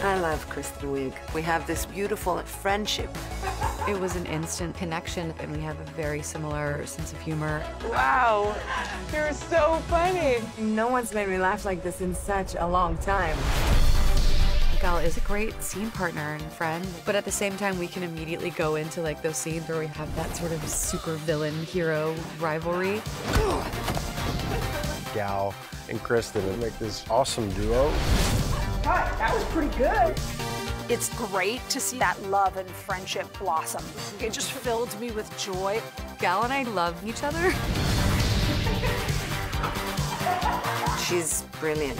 I love Kristen Wiig. We have this beautiful friendship. It was an instant connection, and we have a very similar sense of humor. Wow, you're so funny. No one's made me laugh like this in such a long time. Gal is a great scene partner and friend, but at the same time, we can immediately go into like those scenes where we have that sort of super villain hero rivalry. Gal and Kristen make this awesome duo. That was pretty good. It's great to see that love and friendship blossom. It just filled me with joy. Gal and I love each other. She's brilliant.